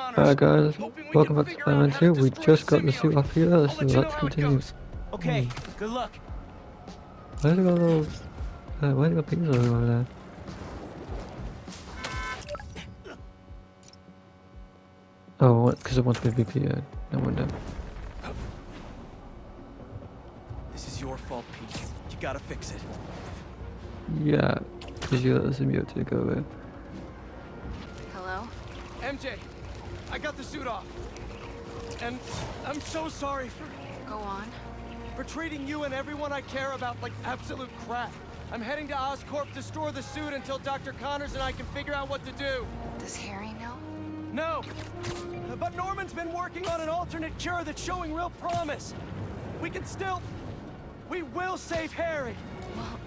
Connors. Alright guys, we welcome back to figure out Spider-Man 2. We just got the suit off here, I'll so let you know let's continue. goes. Okay, good luck. Where's it got those? Uh, where's it got pizza over there? Oh, because it wants me to be PA. No wonder. This is your fault, Pete. You gotta fix it. Yeah, because you let the symbiote take over. Hello? MJ, I got the suit off. And I'm so sorry for, Go on. for treating you and everyone I care about like absolute crap. I'm heading to Oscorp to store the suit until Dr. Connors and I can figure out what to do. Does Harry know? No. But Norman's been working on an alternate cure that's showing real promise. We can still... We will save Harry. Well,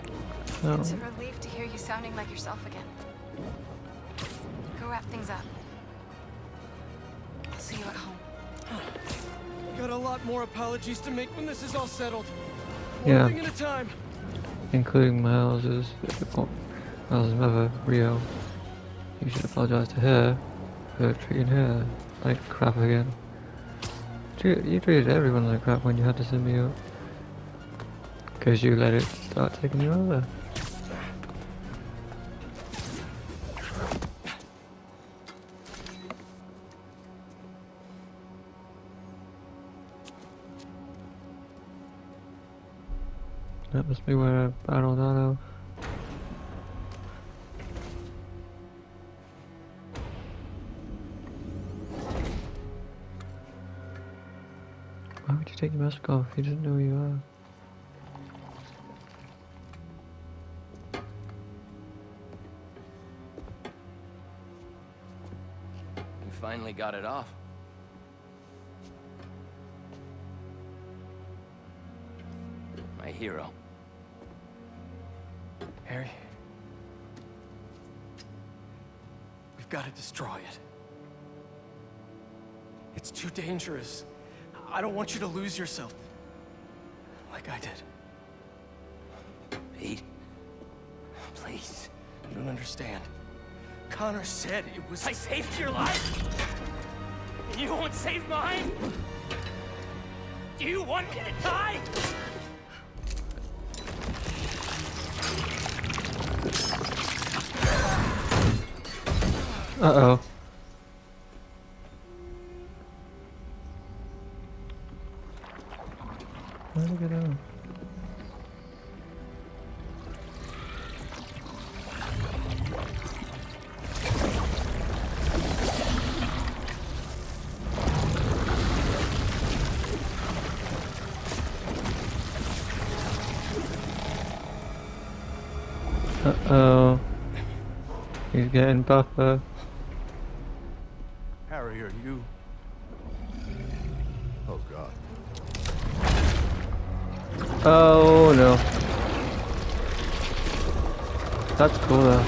Oh, it's a relief to hear you sounding like yourself again. Go wrap things up. I'll see you at home. Got a lot more apologies to make when this is all settled. One Yeah. thing at a time. including Miles's, Miles's mother, Rio. You should apologize to her for treating her like crap again. You treated everyone like crap when you had to send me symbiote. Because you let it start taking you over. Be where I battled Why would you take your mask off? He doesn't know who you are. You finally got it off. My hero. Harry. We've got to destroy it. It's too dangerous. I don't want you to lose yourself. Like I did. Pete. Please. You don't understand. Connor said it was. I saved your life? And you won't save mine? Do you want me to die? Uh oh. Where'd it go? Uh oh. He's getting buffer. Harry, are you? Oh God. Oh no. That's cool though.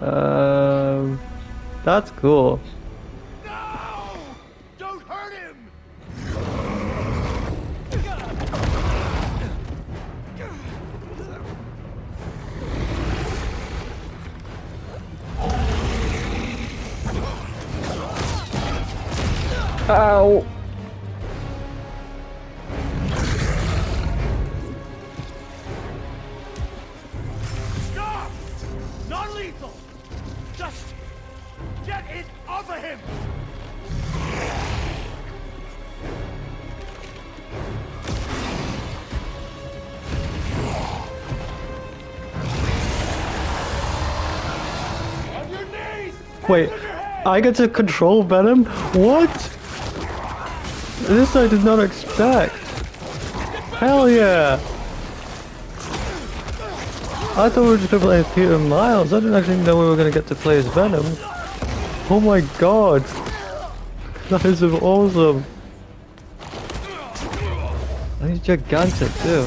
Um, that's cool. Ow! Stop! Non-lethal! Just get it! Wait! I get to control Venom? What? This I did not expect. Hell yeah! I thought we were just gonna play Peter Miles. I didn't actually know we were gonna get to play as Venom. Oh my god! That is awesome! And he's gigantic too.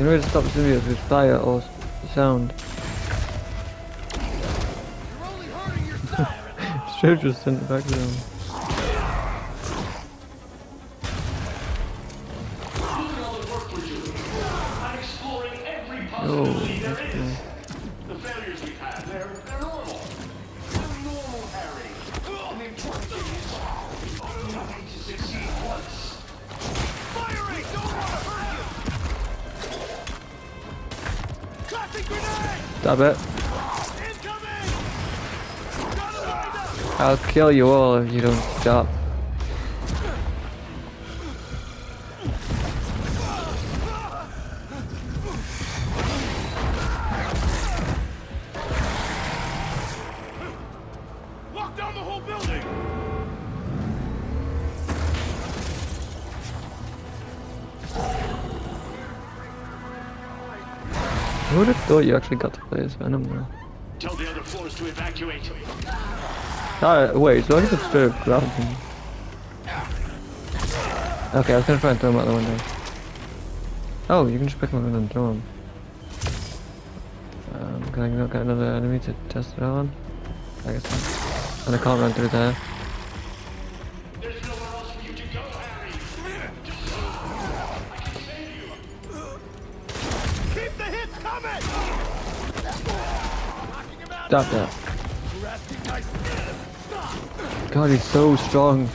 The only way to stop symbiotes is fire or sound. Should just send it back to them. Kill you all if you don't stop. Lock down the whole building! Who would have thought you actually got to play as Venom though? Tell the other floors to evacuate. Ah, wait, so I just straight up grab him. Okay, I was gonna try and throw him out the window. Oh, you can just pick him up and throw him. Um, can I not get another enemy to test it on? I guess not. And I can't run through there. There's nowhere God, he's so strong.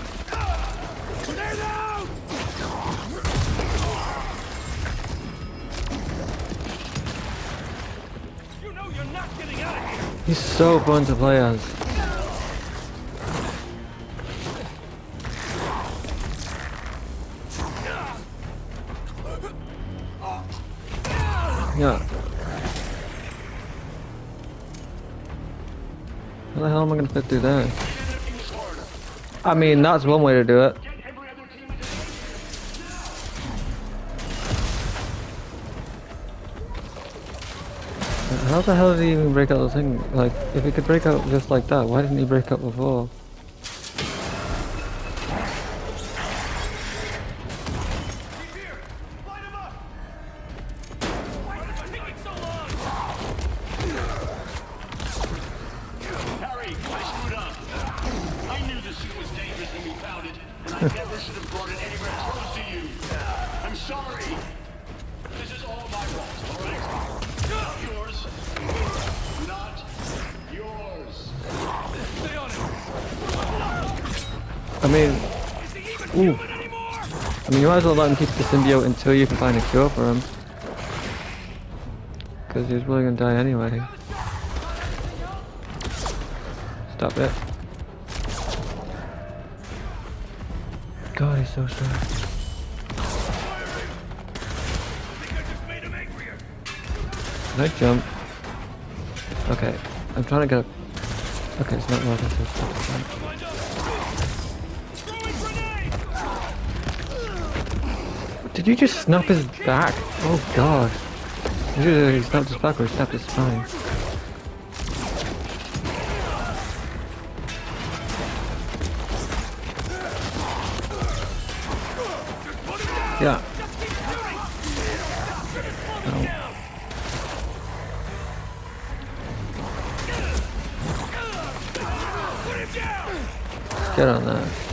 He's so fun to play as. Yeah. How the hell am I gonna fit through there? I mean, that's one way to do it. How the hell did he even break out the thing? Like, if he could break out just like that, why didn't he break out before? Let him keep the symbiote until you can find a cure for him. Because he's really gonna die anyway. Stop it. God, he's so strong. Can I jump? Okay, I'm trying to get up. Okay, it's not working, Did you just snap his back? Oh god. Usually he snapped his back or snapped his spine. Yeah. Get on that.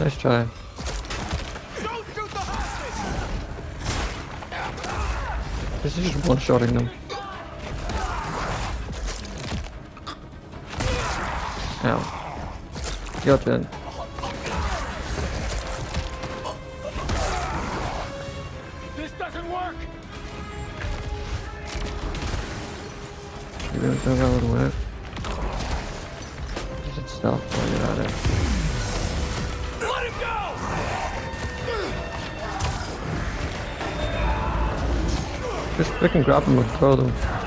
Nice try. This is just one-shotting them. Ow. Your turn. Just freaking grab them and throw them.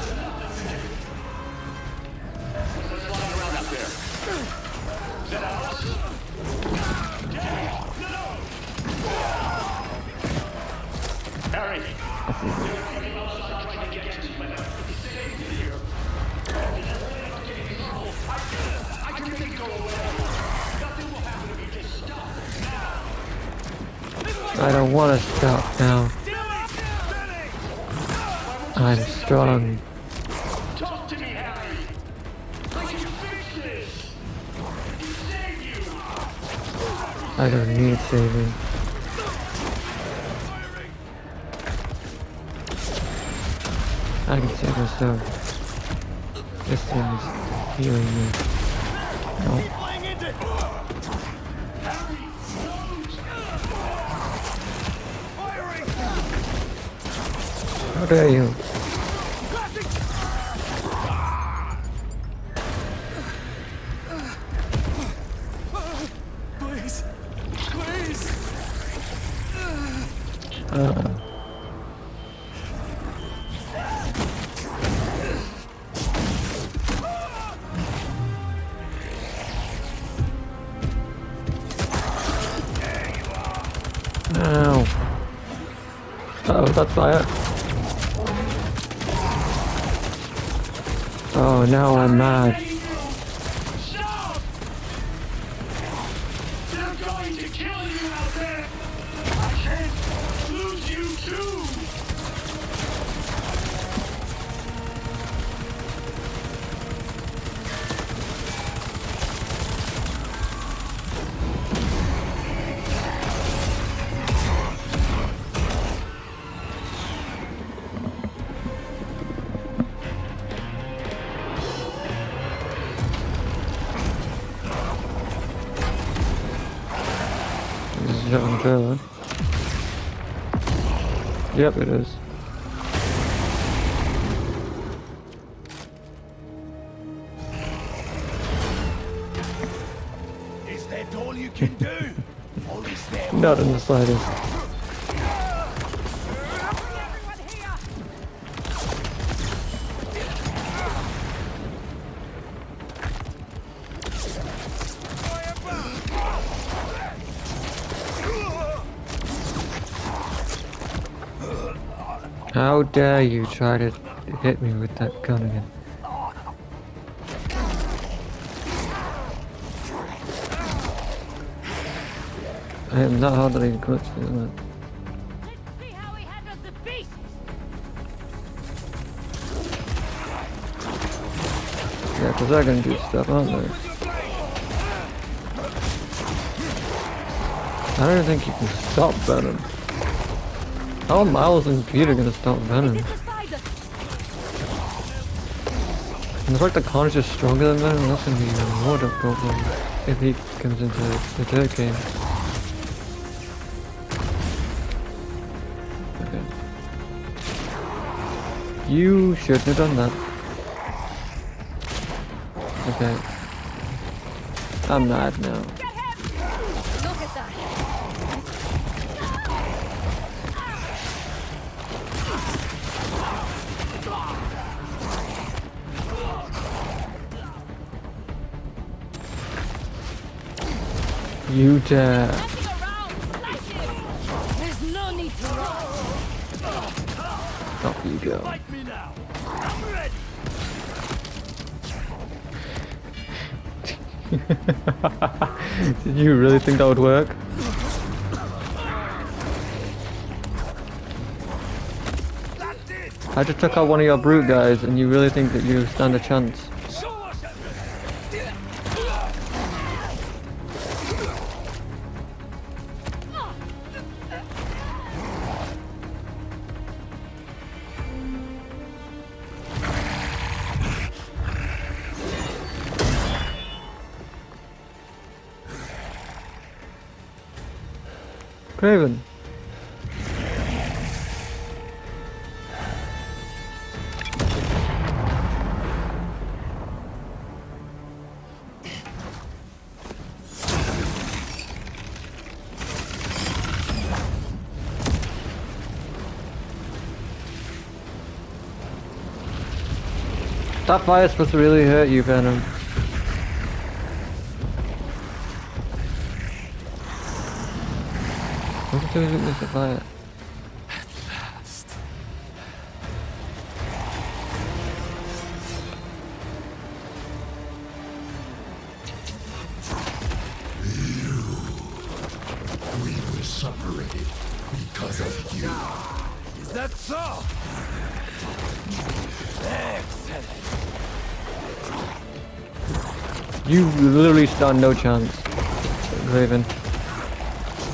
That's fire. Oh, now I'm mad. Yep, it is. Is that all you can do? or is there Not in the slightest. How dare you try to hit me with that gun again? I am not hardly the beast. Yeah, because they're gonna do stuff, aren't they? I don't think you can stop Venom. How are Miles and Peter gonna stop Venom? It's. And the fact that Connor's just stronger than Venom, that's gonna be even more difficult if he comes into the third game. Okay. You shouldn't have done that. Okay. I'm mad now. To run. Up you go. Fight me now. I'm. Did you really think that would work? I just took out one of your brute guys and you really think that you stand a chance? That fire's supposed to really hurt you, Venom. What are you with the fire? You literally stand no chance, Raven.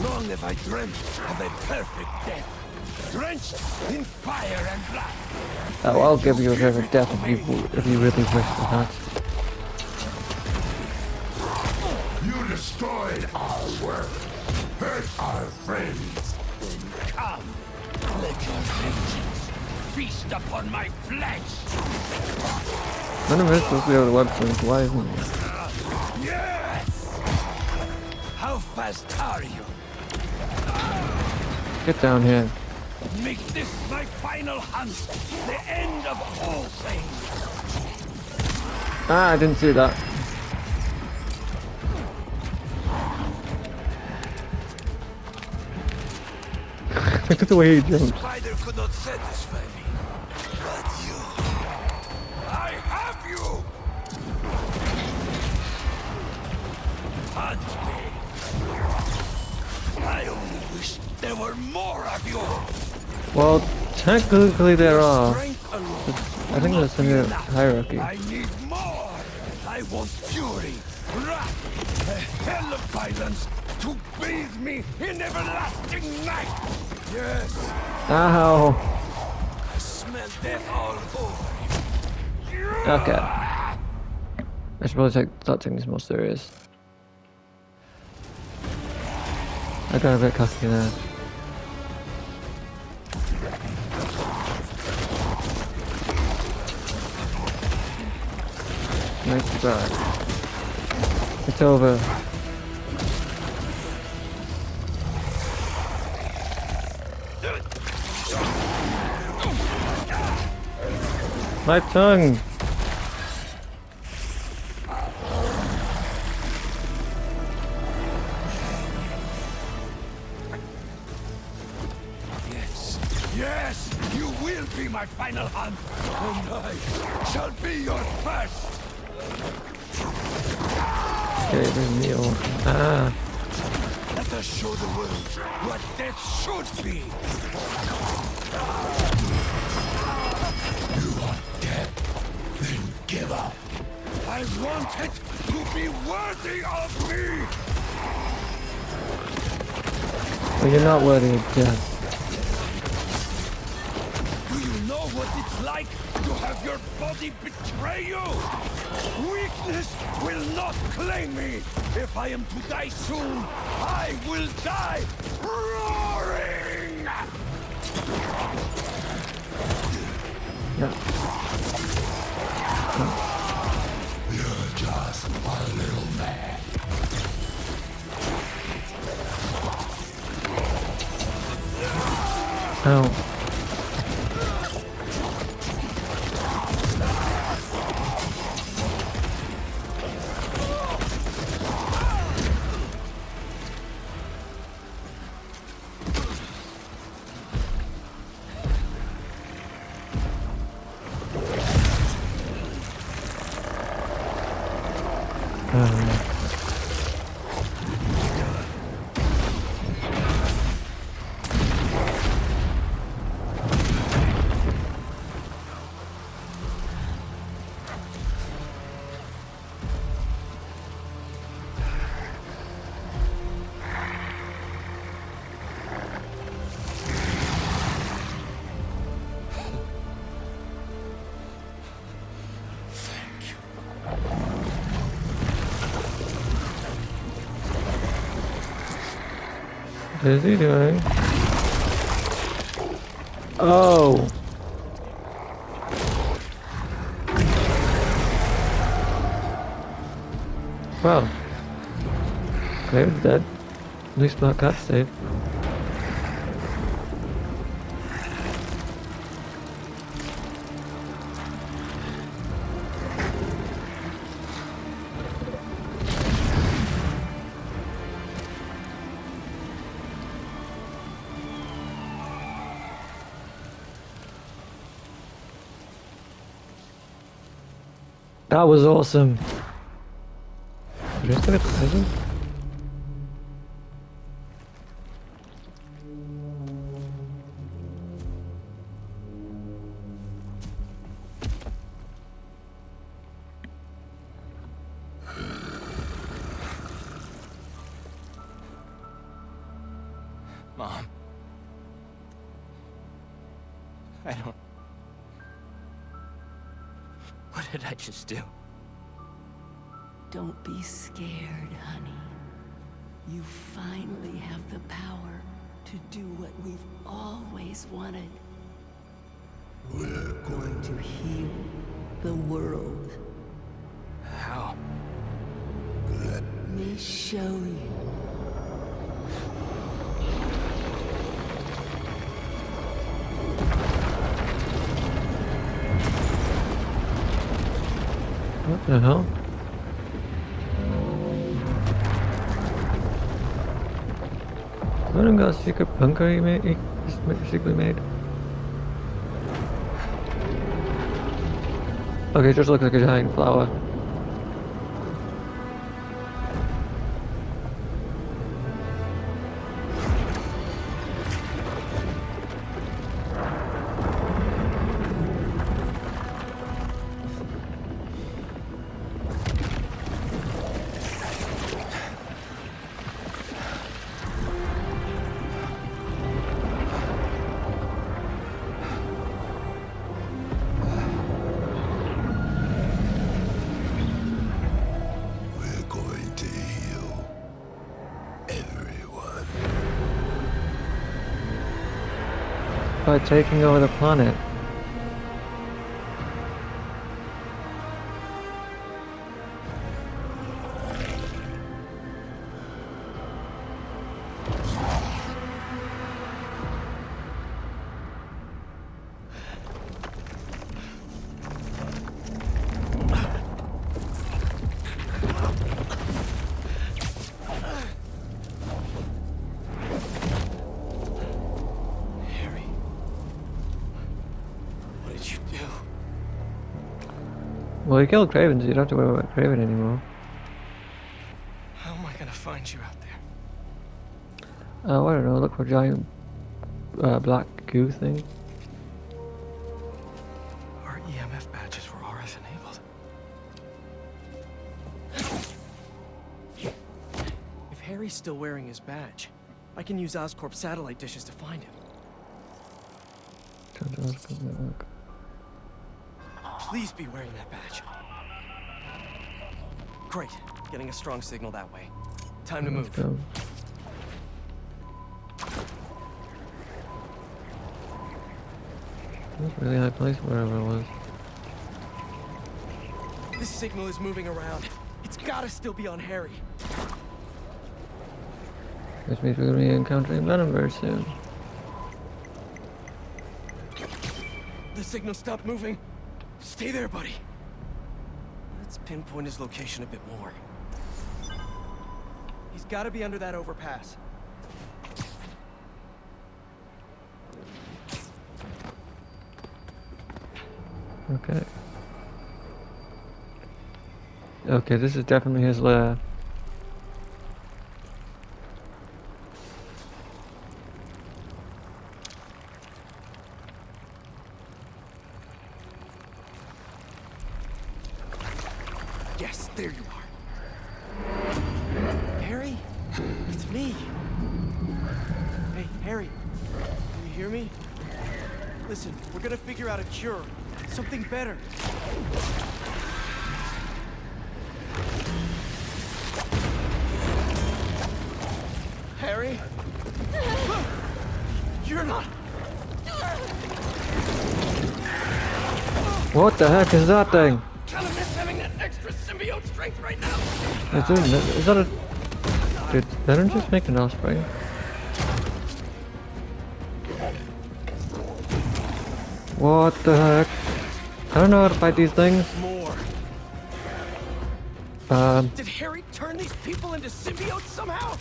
Long have I dreamt of a perfect death. Drenched in fire and blood. Oh, I'll give you a perfect death if you if you really wish for that. You destroyed our work, hurt our friends. Then Come, let your vengeance feast upon my flesh. None of us supposed to be able to weapons. Why isn't it? How are you? Get down here. Make this my final hunt. The end of all things. Ah, I didn't see that. Look at the way he jumps. Spider could not satisfy me. But you. I have you! Hunt there were more of you. Well, technically there are. I think there's some Enough. hierarchy. I need more. I want fury, wrath, a hell of violence to bathe me in everlasting night. Yes, Ow. I smell death all over. Okay. I should probably take, start taking this more serious. I got a bit cocky there. Nice. It's over. My tongue! Yes, yes, you will be my final hunt, and I shall be your first. Neil. Ah, Let us show the world what death should be. You? Then give up. I want it to be worthy of me. well, you're not worthy of death. It's like to have your body betray you? Weakness will not claim me. If I am to die soon, I will die roaring. Yeah. You're just a little man. Ow. Um, is he doing? Oh! Well, Claire's dead. At least Black Cat's safe. Awesome. Did I still get? Bunker he made, he secretly made? Okay, just looks like a giant flower. Taking over the planet. Well, he killed Kraven, so you don't have to worry about Kraven anymore. How am I gonna find you out there? Oh, I don't know, look for a giant uh, black goo thing. Our EMF badges were RF enabled. If Harry's still wearing his badge, I can use Oscorp satellite dishes to find him. Please be wearing that badge. Great. Getting a strong signal that way. Time to Let's move. go. That's a really high place, wherever it was. This signal is moving around. It's gotta still be on Harry. Which means we're gonna be encountering Venom very soon. The signal stopped moving. Stay there, buddy. Pinpoint his location a bit more. He's gotta be under that overpass. Okay. Okay, this is definitely his lair. Yes, there you are. Harry? It's me. Hey, Harry. Can you hear me? Listen, we're gonna figure out a cure. Something better. Harry? You're not. What the heck is that thing? Is, it, is that a... Did Venom just make an osprey? What the heck? I don't know how to fight these things. More. Um, Did Harry turn these people into symbiotes somehow?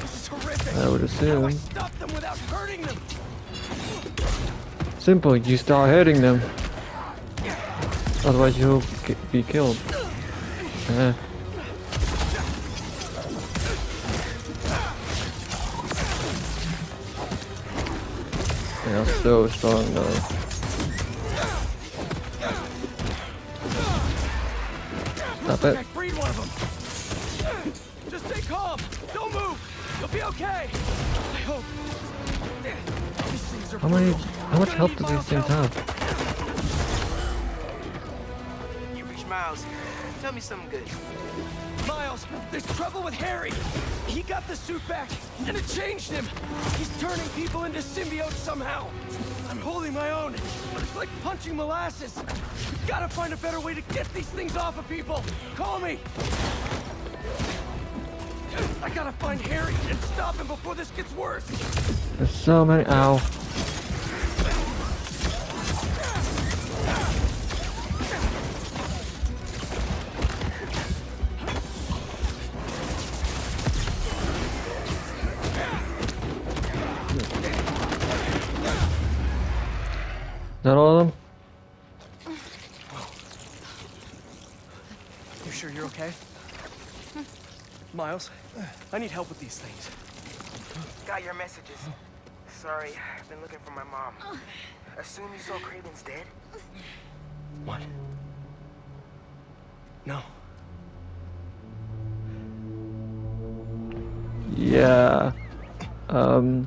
This is horrific. I would How I assume. stop them without hurting them? Simple, you start hurting them. Otherwise you'll be killed. Yeah, so strong though. Stop I it. freed one of them. Just stay calm. Don't move. You'll be okay. I hope. These things are How many? How much Gonna health do these Miles' things have? You reach Miles. Tell me something good. There's trouble with Harry. He got the suit back, and it changed him. He's turning people into symbiotes somehow. I'm holding my own, but it's like punching molasses. We gotta find a better way to get these things off of people. Call me. I gotta find Harry and stop him before this gets worse. There's so many. Ow. Help with these things. Got your messages. Sorry, I've been looking for my mom. Assume you saw Kraven's dead? What? No. Yeah. Um.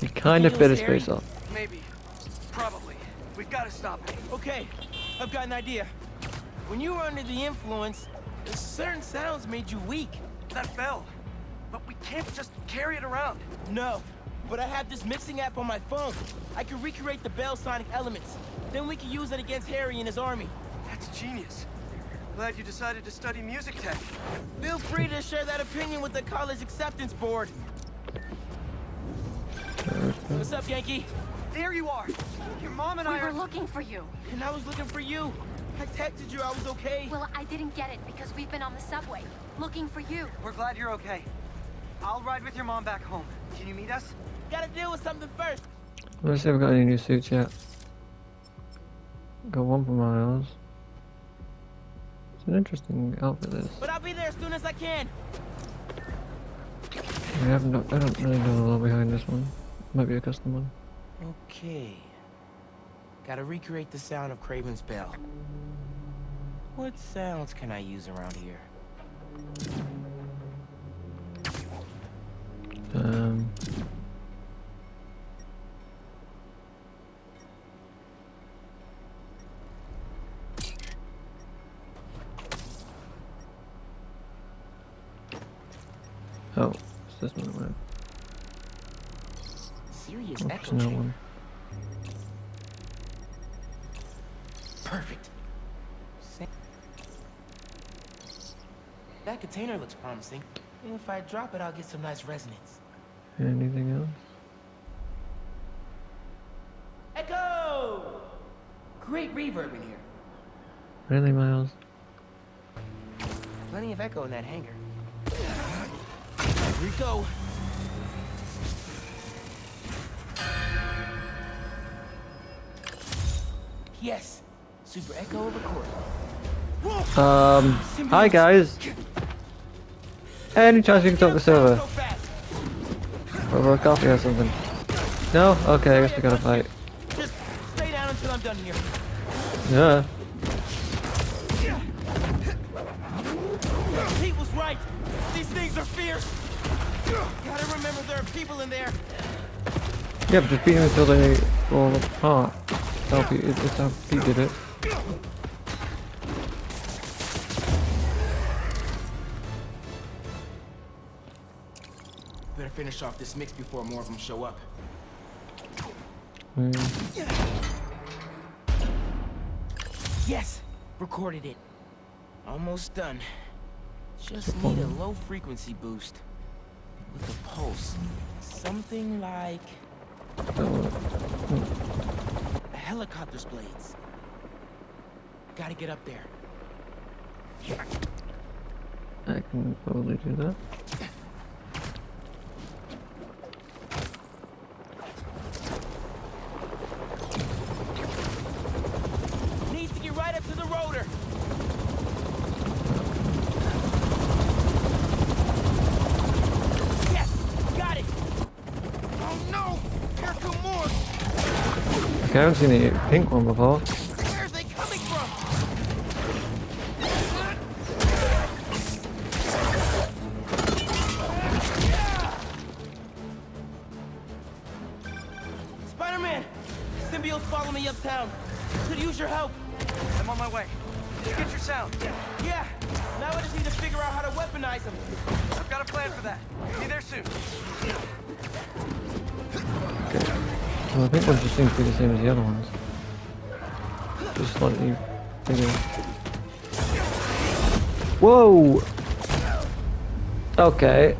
He kind of bit his face off. Maybe. Probably. We've got to stop it. Okay, I've got an idea. When you were under the influence, certain sounds made you weak. That bell. But we can't just carry it around. No, but I have this mixing app on my phone. I can recreate the bell sonic elements. Then we can use it against Harry and his army. That's genius. Glad you decided to study music tech. Feel free to share that opinion with the college acceptance board. What's up, Yankee? There you are. Your mom and We I were are... looking for you. And I was looking for you. I texted you I was okay. Well, I didn't get it because we've been on the subway, looking for you. We're glad you're okay. I'll ride with your mom back home. Can you meet us? Gotta deal with something first. Let's see if we got any new suits yet. Got one for Miles. It's an interesting outfit this. But I'll be there as soon as I can. We haven't I don't really know a lot behind this one. Might be a custom one. Okay. Gotta recreate the sound of Kraven's bell. What sounds can I use around here? Oh, this one right? Serious Oh, there's no one. Perfect. That container looks promising. And if I drop it, I'll get some nice resonance. Anything else? Echo! Great reverb in here. Really, Miles? Plenty of echo in that hangar. Here we go. Yes. Super echo record. Um, hi guys. Any chance you can talk over? So fast. Over a coffee or something? No? Okay, I guess we gotta fight. Just stay down until I'm done here. Yeah. There are people in there. Yeah, but just beat them until they fall apart. That's how Pete, it's how Pete did it. Better finish off this mix before more of them show up. Mm. Yes, recorded it. Almost done. Just need a low frequency boost. With a pulse. Something like a helicopter's blades. Gotta get up there. I can probably do that. Okay, I haven't seen a pink one before. Where are they coming from? Spider-Man! Symbiote follow me uptown. Could use your help. I'm on my way. Just get your sound. Yeah, now I just need to figure out how to weaponize them. I've got a plan for that. Be there soon. Okay. Well, I think one just seems to be the same as the other ones. Just slightly bigger. Whoa! Okay.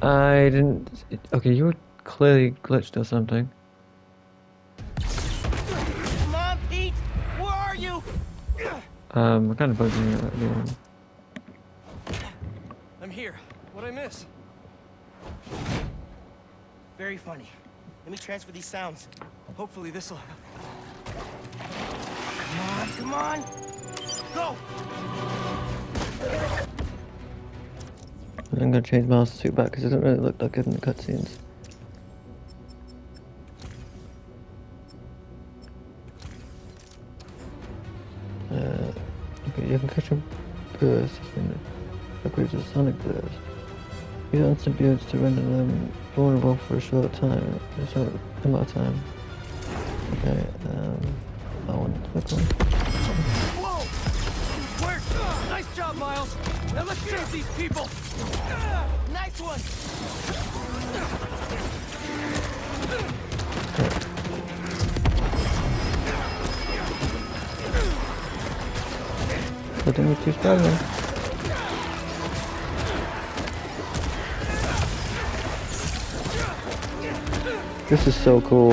I didn't. Okay, you were clearly glitched or something. Come on, Pete. Where are you? Um, I'm kind of bugged you at the end. I'm here. What'd I miss? Very funny. Let me transfer these sounds. Hopefully this'll help. Come on, come on. Go. I'm gonna change Miles' suit back because it doesn't really look that good in the cutscenes. Uh, okay, you can catch a burst it upgrades to sonic burst. Use instant builds to render them vulnerable for a short time, a short amount of time. Okay, um, I want to click on. Whoa! Where? Nice job, Miles. Now let's save these people. Nice one. Hitting with two Spider-Man. This is so cool.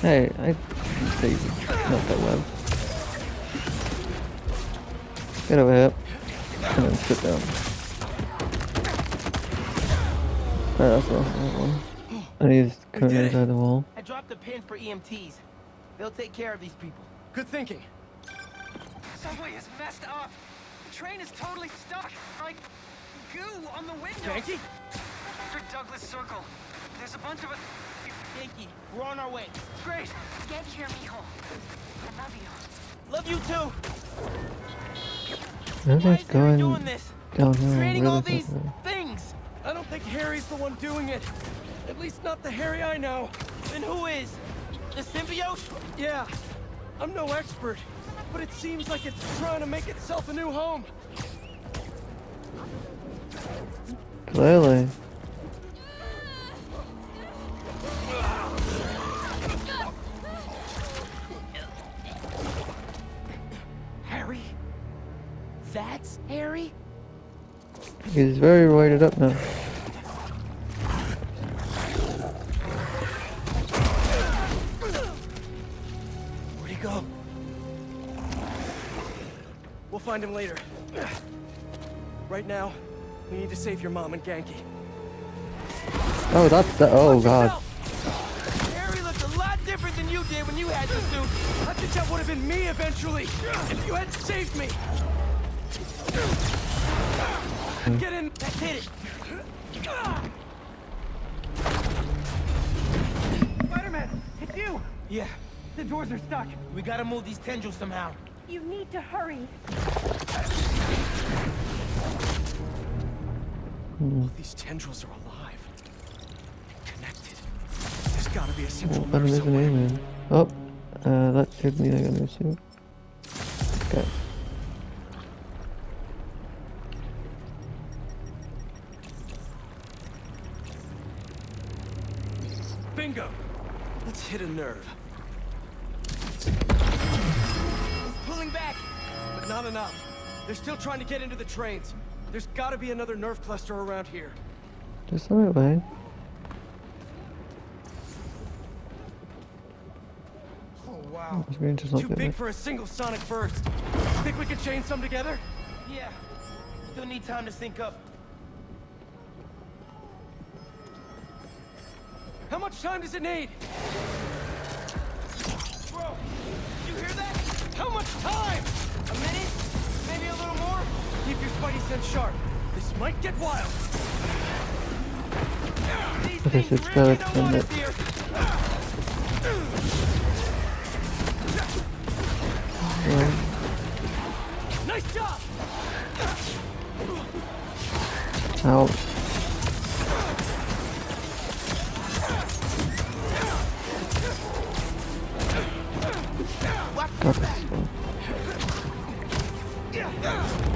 Hey, I say not that well. Get over here. And on, sit down. Right, that's the right one. And he's currently inside the wall. I dropped a pin for EMTs. They'll take care of these people. Good thinking. Subway is messed up. The train is totally stuck. Like goo on the windows. Ganke? For Douglas Circle. There's a bunch of us. Ganke, we're on our way. Great. Get here, mijo. I love you. Love you too. Why Everything's is going doing this? downhill Training all really these quickly. things. I don't think Harry's the one doing it. At least not the Harry I know. Then who is? The symbiote? Yeah. I'm no expert, but it seems like it's trying to make itself a new home. Clearly. Harry? That's Harry? He's very roided up now. Your mom and Ganke. Oh, that's the. Oh, Watch God. yourself! Harry looked a lot different than you did when you had the suit. I think that would have been me eventually, if you hadn't saved me. Get in. That's it. Spider-Man, it's you. Yeah, The doors are stuck. we gotta move these tendrils somehow. You need to hurry. Hmm. These tendrils are alive. Connected. There's gotta be a central better nerve somewhere. Oh, uh, that should mean I got a new suit. Okay. Bingo! Let's hit a nerve. Pulling back. But not enough. They're still trying to get into the trains. There's gotta be another nerve cluster around here. Just the right way. Oh, wow. It's going just Too big for a single sonic burst. Think we can chain some together? Yeah. Still need time to sync up. How much time does it need? Bro, you hear that? How much time? A minute? Maybe a little more? Keep your spidey sense sharp. This might get wild. These Okay, things so it's really gotta don't want us. Yeah. Nice job! Ouch. That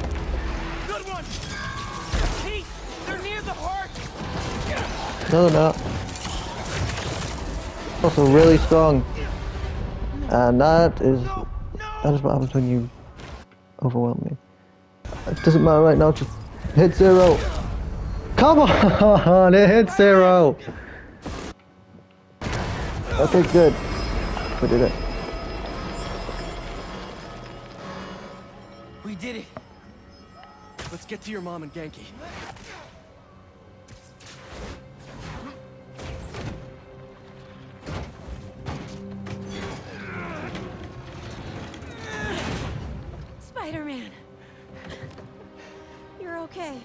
No, not. Also really strong. And that is that is what happens when you overwhelm me. It doesn't matter right now, just hit zero. Come on, it hit zero. Okay, good. We did it. We did it. Let's get to your mom and Ganke. Spider-Man. You're okay.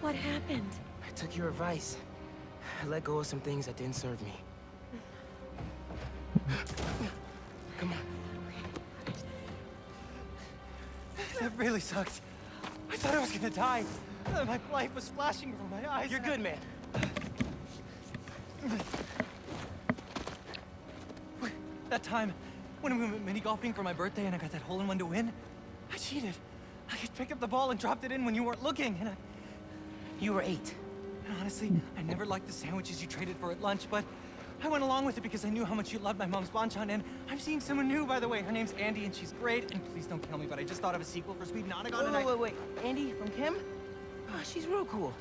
What happened? I took your advice. I let go of some things that didn't serve me. Come on. That really sucks. I thought I was gonna die. My life was flashing before my eyes. You're good, man. That time, when we went mini golfing for my birthday and I got that hole in one to win, I cheated. I picked up the ball and dropped it in when you weren't looking, and I. You were eight. And honestly, I never liked the sandwiches you traded for at lunch, but I went along with it because I knew how much you loved my mom's banchan, and I'm seeing someone new, by the way. Her name's Andy, and she's great. And please don't kill me, but I just thought of a sequel for Sweet Nonagon, and wait, wait, wait. Andy from Kim? Oh, she's real cool.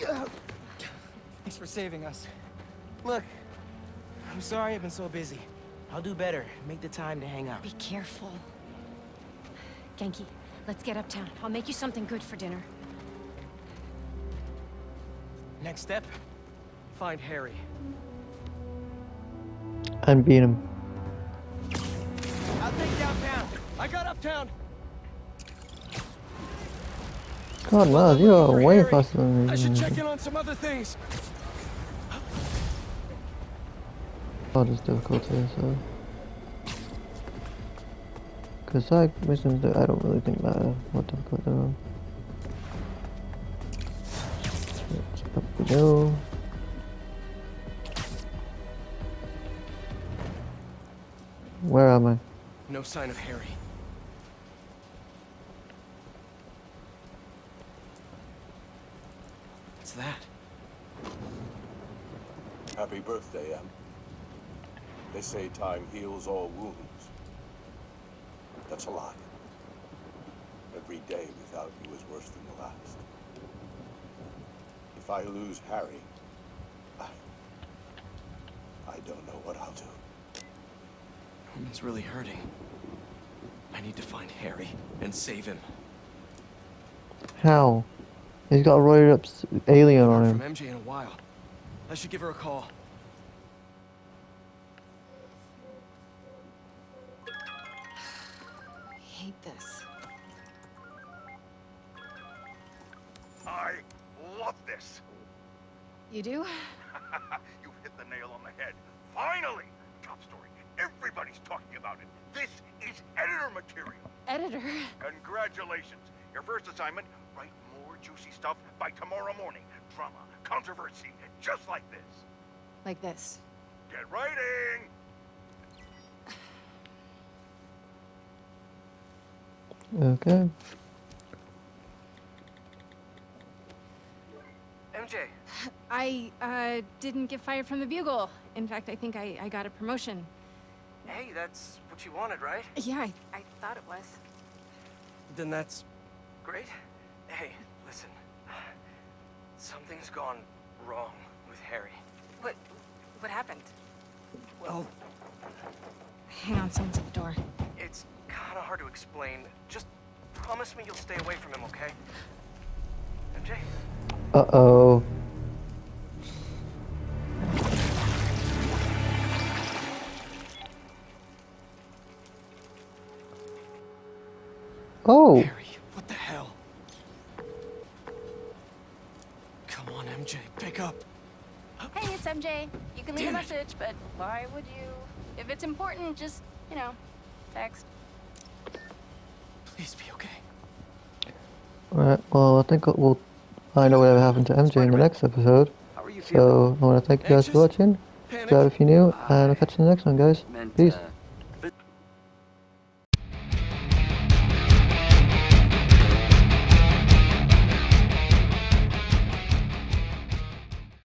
Thanks for saving us. Look, I'm sorry I've been so busy. I'll do better. Make the time to hang out. Be careful. Ganke, let's get uptown. I'll make you something good for dinner. Next step, find Harry. And beat him. I'll take downtown. I got uptown. God, Miles, you are way faster than me. I should check in on some other things. God, it's difficult here, so. Cause like missions that I don't really think matter uh, what difficult they're on. Let's up we go. Where am I? No sign of Harry. What's that? Happy birthday, Em. They say time heals all wounds. That's a lie. Every day without you is worse than the last. If I lose Harry, I... I don't know what I'll do. Norman's really hurting. I need to find Harry and save him. How? He's got a roided up s- alien on him. From him. MJ in a while. I should give her a call. Do? You've hit the nail on the head. Finally! Top story. Everybody's talking about it. This is editor material. Editor. Congratulations. Your first assignment, write more juicy stuff by tomorrow morning. Drama, controversy, just like this. Like this. Get writing! Okay. MJ, I, uh, didn't get fired from the Bugle. In fact, I think I, I got a promotion. hey, that's what you wanted, right? Yeah, I, I thought it was. Then that's Great. Hey, listen. Something's gone wrong with Harry. What, what happened? well. Hang on, someone's at the door. It's kind of hard to explain. Just promise me you'll stay away from him, okay? MJ? Uh oh. Oh, Harry, what the hell? Come on, MJ, pick up. Hey, it's MJ. You can leave a Damn it. message, but why would you? If it's important, just, you know, text. Please be okay. Alright, well, I think we'll find out whatever happened to MJ in the next episode. So I want to thank you guys for watching. Subscribe if you're new, and I'll catch you in the next one, guys. Peace.